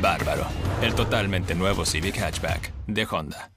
Bárbaro. El totalmente nuevo Civic Hatchback de Honda.